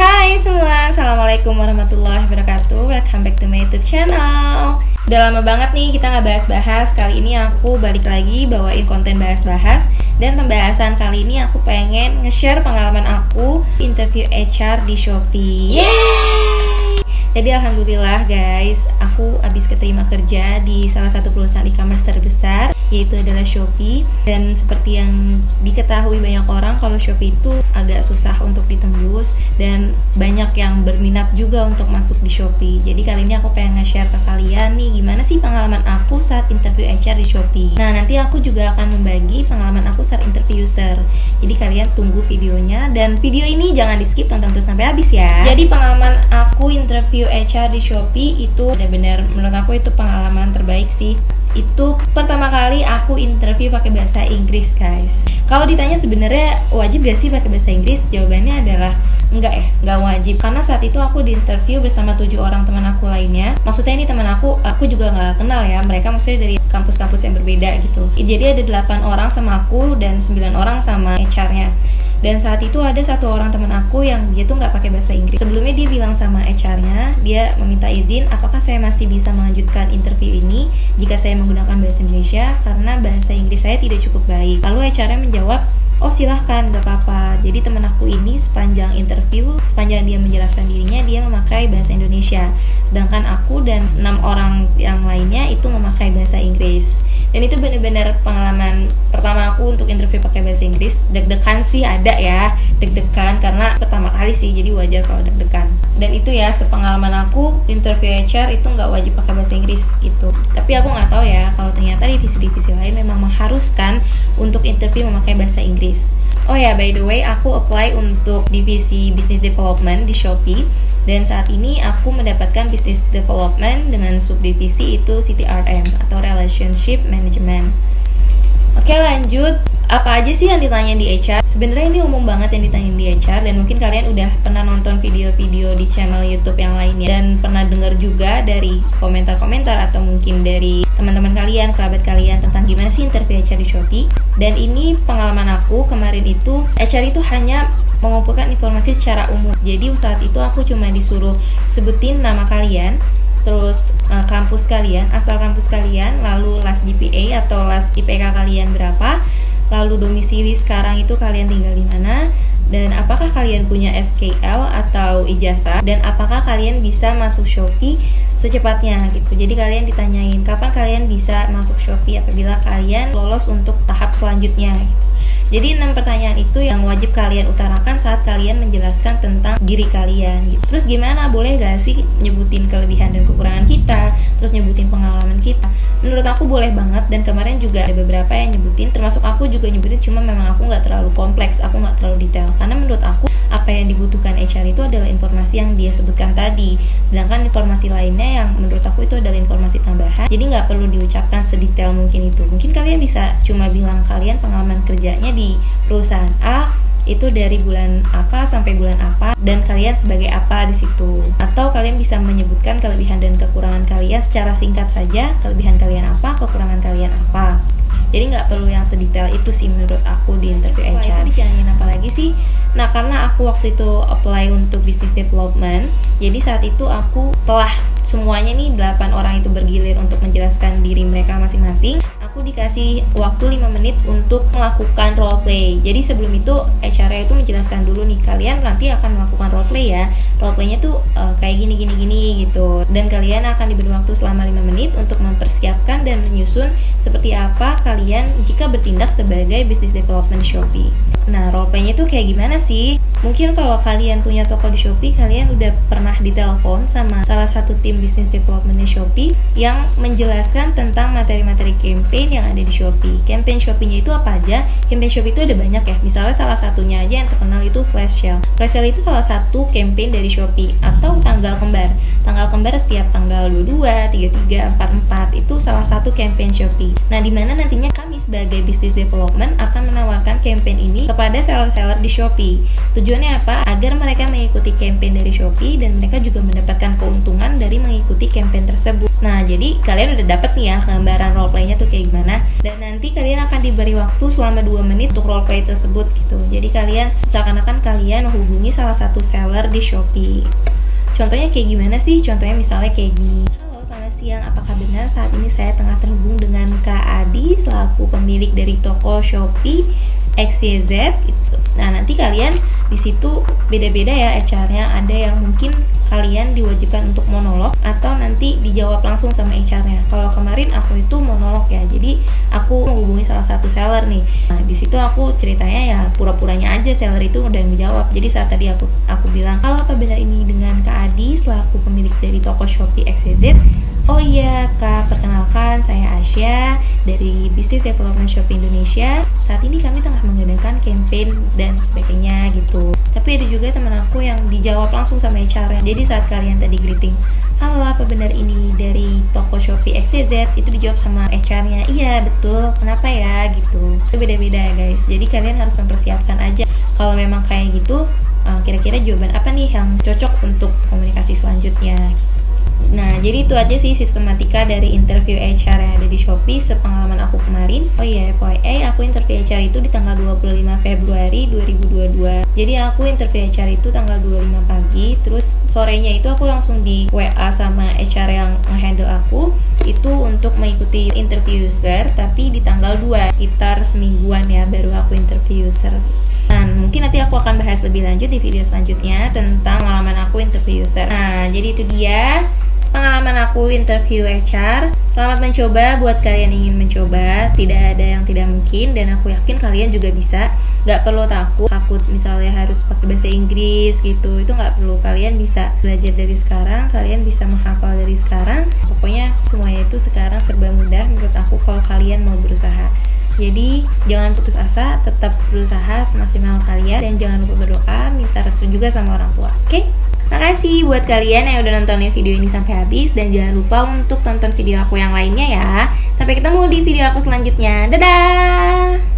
Hai semua, Assalamualaikum warahmatullahi wabarakatuh. Welcome back to my youtube channel. Udah lama banget nih kita nggak bahas-bahas. Kali ini aku balik lagi bawain konten bahas-bahas. Dan pembahasan kali ini aku pengen nge-share pengalaman aku Interview HR di Shopee. Yeay! Jadi alhamdulillah guys, aku habis keterima kerja di salah satu perusahaan e-commerce terbesar yaitu adalah Shopee. Dan seperti yang diketahui banyak orang kalau Shopee itu agak susah untuk ditembus dan banyak yang berminat juga untuk masuk di Shopee. Jadi kali ini aku pengen nge-share ke kalian nih gimana sih pengalaman aku saat interview HR di Shopee. Nah nanti aku juga akan membagi pengalaman aku saat interview user. Jadi kalian tunggu videonya dan video ini jangan di skip tonton terus sampai habis ya. Jadi pengalaman aku interview HR di Shopee itu benar-benar menurut aku itu pengalaman terbaik sih. Itu pertama kali aku interview pakai bahasa Inggris guys. Kalau ditanya sebenarnya wajib gak sih pakai bahasa Inggris? Jawabannya adalah enggak ya enggak wajib. Karena saat itu aku di interview bersama tujuh orang teman aku lainnya. Maksudnya ini teman aku aku juga nggak kenal ya. Mereka maksudnya dari kampus-kampus yang berbeda gitu. Jadi ada delapan orang sama aku dan sembilan orang sama HR-nya dan saat itu ada satu orang teman aku yang dia tuh nggak pakai bahasa Inggris. Sebelumnya dia bilang sama HR-nya dia meminta izin apakah saya masih bisa melanjutkan interview ini jika saya menggunakan bahasa Indonesia? Karena bahasa Inggris saya tidak cukup baik. Lalu HR-nya menjawab oh silahkan gak apa-apa. Jadi teman aku ini sepanjang interview sepanjang dia menjelaskan dirinya dia memakai bahasa Indonesia. Sedangkan aku dan enam orang yang lainnya itu memakai bahasa Inggris dan itu bener-bener pengalaman pertama aku untuk interview pakai bahasa Inggris. Deg-degan sih ada ya deg-degan karena pertama kali sih jadi wajar kalau deg-degan. Dan itu ya sepengalaman aku interview HR itu nggak wajib pakai bahasa Inggris gitu. Tapi aku nggak tahu ya kalau ternyata divisi-divisi lain memang mengharuskan untuk interview memakai bahasa Inggris. Oh ya, by the way, aku apply untuk divisi Business Development di Shopee dan saat ini aku mendapatkan Business Development dengan subdivisi itu CTRM atau Relationship Management. Oke, lanjut apa aja sih yang ditanya di HR? Sebenarnya ini umum banget yang ditanya di HR dan mungkin kalian udah pernah nonton video-video di channel YouTube yang lainnya dan pernah dengar juga dari komentar-komentar atau mungkin dari teman-teman kalian, kerabat kalian tentang gimana sih interview HR di Shopee. Dan ini pengalaman aku kemarin itu HR itu hanya mengumpulkan informasi secara umum. Jadi saat itu aku cuma disuruh sebutin nama kalian, terus uh, kampus kalian, asal kampus kalian, lalu las GPA atau las IPK kalian berapa, lalu domisili sekarang itu kalian tinggal di mana dan apakah kalian punya SKL atau ijazah dan apakah kalian bisa masuk Shopee secepatnya gitu. Jadi kalian ditanyain kapan kalian bisa masuk Shopee apabila kalian lolos untuk tahap selanjutnya gitu. Jadi enam pertanyaan itu yang wajib kalian utarakan saat kalian menjelaskan tentang diri kalian gitu. Terus gimana? Boleh gak sih nyebutin kelebihan dan kekurangan kita? Terus nyebutin pengalaman kita? Menurut aku boleh banget dan kemarin juga ada beberapa yang nyebutin termasuk aku juga nyebutin cuma memang aku nggak terlalu kompleks, aku nggak terlalu detail karena menurut aku apa yang dibutuhkan HR itu adalah informasi yang dia sebutkan tadi sedangkan informasi lainnya yang menurut aku itu adalah informasi tambahan jadi nggak perlu diucapkan sedetail mungkin itu mungkin kalian bisa cuma bilang kalian pengalaman kerjanya di perusahaan A itu dari bulan apa sampai bulan apa dan kalian sebagai apa di situ. Atau kalian bisa menyebutkan kelebihan dan kekurangan kalian secara singkat saja kelebihan kalian apa kekurangan kalian apa. Jadi nggak perlu yang sedetail itu sih menurut aku di interview HR itu apa lagi sih? Nah karena aku waktu itu apply untuk business development jadi saat itu aku telah semuanya nih 8 orang itu bergilir untuk menjelaskan diri mereka masing-masing aku dikasih waktu 5 menit untuk melakukan role play. Jadi sebelum itu HR itu menjelaskan dulu nih kalian nanti akan melakukan role play ya. Role playnya tuh uh, kayak gini gini gini gitu. Dan kalian akan diberi waktu selama 5 menit untuk mempersiapkan dan menyusun seperti apa kalian jika bertindak sebagai business development Shopee. Nah, role playnya tuh kayak gimana sih? Mungkin kalau kalian punya toko di Shopee, kalian udah pernah ditelepon sama salah satu tim business development di Shopee yang menjelaskan tentang materi-materi campaign yang ada di Shopee. Campaign Shopee-nya itu apa aja? Campaign Shopee itu ada banyak ya. Misalnya salah satunya aja yang terkenal itu flash sale. Flash sale itu salah satu campaign dari Shopee atau tanggal kembar. Tanggal kembar setiap tanggal 22, 33, 44 itu salah satu campaign Shopee. Nah, di mana nantinya kami sebagai business development akan menawarkan campaign ini kepada seller-seller di Shopee. Tujuannya apa? Agar mereka mengikuti campaign dari Shopee dan mereka juga mendapatkan keuntungan dari mengikuti campaign tersebut. Nah, jadi kalian udah dapet nih ya gambaran roleplaynya tuh kayak gimana? Dan nanti kalian akan diberi waktu selama 2 menit untuk roleplay tersebut gitu. Jadi kalian seakan-akan kalian menghubungi salah satu seller di Shopee. Contohnya kayak gimana sih? Contohnya misalnya kayak gini. Halo selamat siang. Apakah benar saat ini saya tengah terhubung dengan Kak Adi selaku pemilik dari toko Shopee XYZ gitu. Nah, nanti kalian di situ beda-beda ya HR-nya. Ada yang mungkin kalian diwajibkan untuk monolog atau nanti dijawab langsung sama HR-nya. Kalau kemarin aku itu monolog ya. Jadi aku menghubungi salah satu seller nih. Nah, di situ aku ceritanya ya pura-puranya aja seller itu udah yang menjawab. Jadi saat tadi aku aku bilang, "Kalau apa benar ini dengan Kak Adi selaku pemilik dari toko Shopee XYZ?" Oh iya kak, perkenalkan saya Asya dari Business Development Shopee Indonesia. Saat ini kami tengah mengadakan campaign dan sebagainya gitu. Tapi ada juga teman aku yang dijawab langsung sama HR. Jadi saat kalian tadi greeting Halo apa benar ini dari toko Shopee XYZ Itu dijawab sama HR-nya Iya betul, kenapa ya? Gitu. Itu beda-beda ya guys. Jadi kalian harus mempersiapkan aja. Kalau memang kayak gitu eh, kira-kira jawaban apa nih yang cocok untuk komunikasi selanjutnya Nah, jadi itu aja sih sistematika dari interview HR yang ada di Shopee sepengalaman aku kemarin. Oh iya, FYI, aku interview HR itu di tanggal 25 Februari 2022. Jadi aku interview HR itu tanggal 25 pagi, terus sorenya itu aku langsung di WA sama HR yang ngehandle aku itu untuk mengikuti interview user, tapi di tanggal 2, sekitar semingguan ya baru aku interview user. Nah, mungkin nanti aku akan bahas lebih lanjut di video selanjutnya tentang pengalaman aku interview user. Nah, jadi itu dia pengalaman aku interview HR. Selamat mencoba buat kalian ingin mencoba. Tidak ada yang tidak mungkin dan aku yakin kalian juga bisa. Gak perlu takut, takut misalnya harus pakai bahasa Inggris gitu. Itu gak perlu. Kalian bisa belajar dari sekarang. Kalian bisa menghafal dari sekarang. Pokoknya semuanya itu sekarang serba mudah menurut aku kalau kalian mau berusaha. Jadi jangan putus asa, tetap berusaha semaksimal kalian dan jangan lupa berdoa, minta restu juga sama orang tua. Oke? Okay? Makasih buat kalian yang udah nontonin video ini sampai habis dan jangan lupa untuk tonton video aku yang lainnya ya. Sampai ketemu di video aku selanjutnya. Dadah.